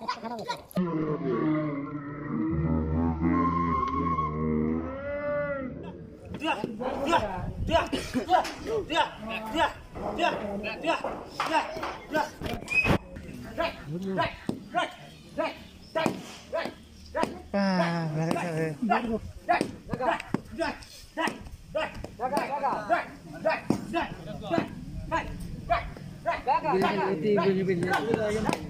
Gagak, gagak, gagak, gagak, gagak, gagak,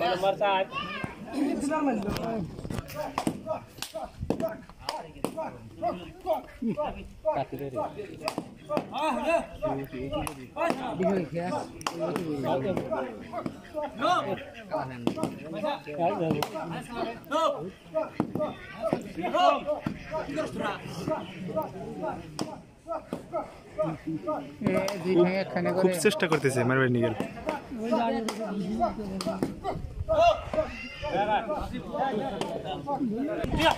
Nomor 1 Nomor 1 খুব চেষ্টা করতেছে মারবার আর গঙ্গারে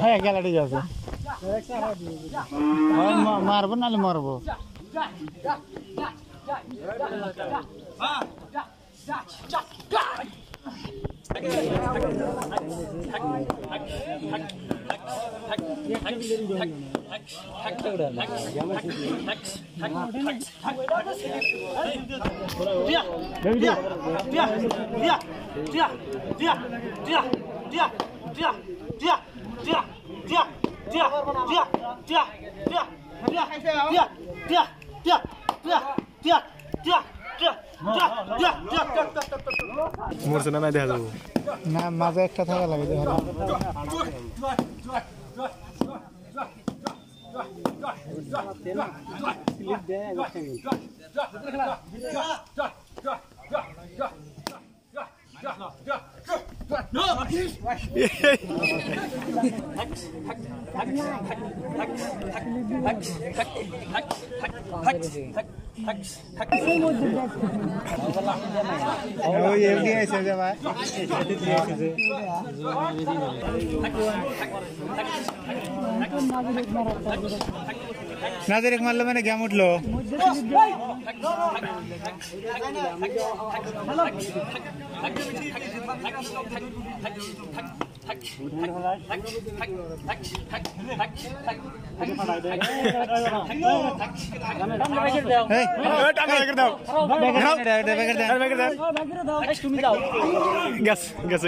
হ্যাঁ গ্যালারি যাবে মারবো নাহলে মরবো। Yeah. মরছে না নাই দেখা যাব। না মাঝে একটা থাকা লাগে যে হলো ওই এমডি আছে যে ভাই নাজের মারলো মানে গেম উঠল। এই, টাকা রেখে দাও ব্যাগের দেন, এটা ব্যাগের দেন। রেখে দাও গ্যাস গেছে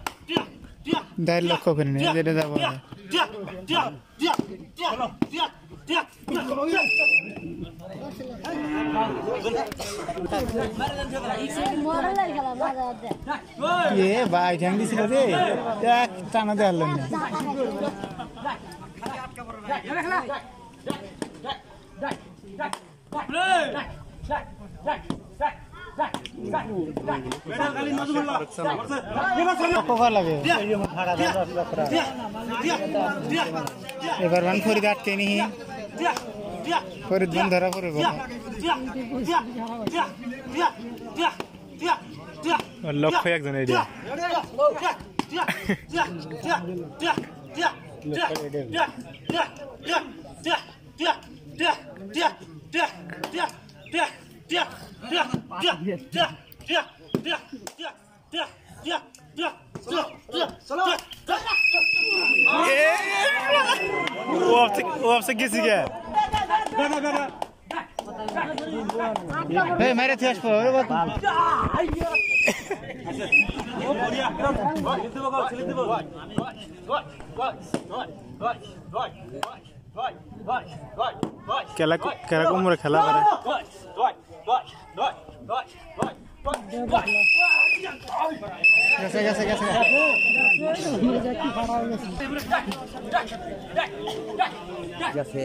দেড় লক্ষ করে নিয়ে যেটা যাব এ ভাই ঠ্যাং না এবার ভান ফরিদ আটকে নিহি। ফরিদ ভান ধরা পড়ে গেল লক্ষ একজন এই Yeah. वो आपसे किस मेरे थे খেলা খেলা কোন খেলা Vai, vai, vai, vai. গেছে গেছে গেছে গেছে গেছে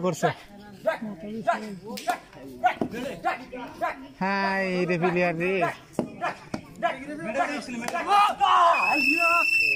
করছে হাই রে প্লেয়ার রে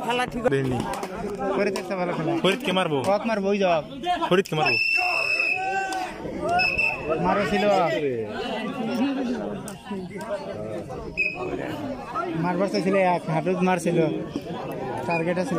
খেলা ঠিক দেয়নি ফরিদ একটা ভালো খেলা ফরিদকে মারবো কক মারবো ওই জবাব ফরিদকে মারবো মারো ছিল মারবার চাইছিল এক হাফেজ মারছিল টার্গেটে ছিল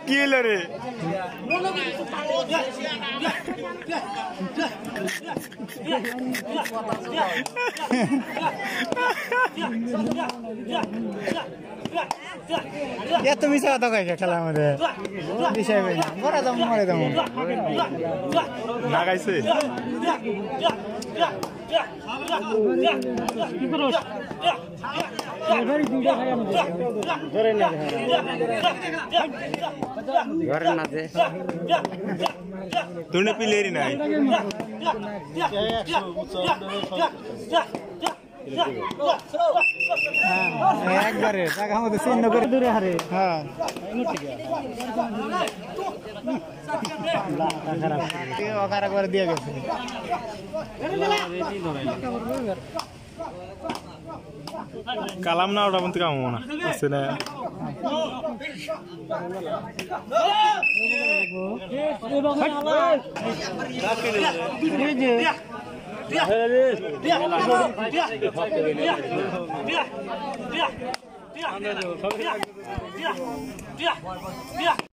কি হলো রে এত মিশা কথা কয়েছে খেলার মধ্যে বিষয় মরে দাম মরে দাম না গাইছে? घर ना दे तूने पी ले रही ना একবারে টাকা আমাদের চিহ্ন করে দূরে হারে হ্যাঁ খারাপ করে দিয়ে গেছে কালাম না ওটা বলতে কামো না আছে না এই যে Yeah.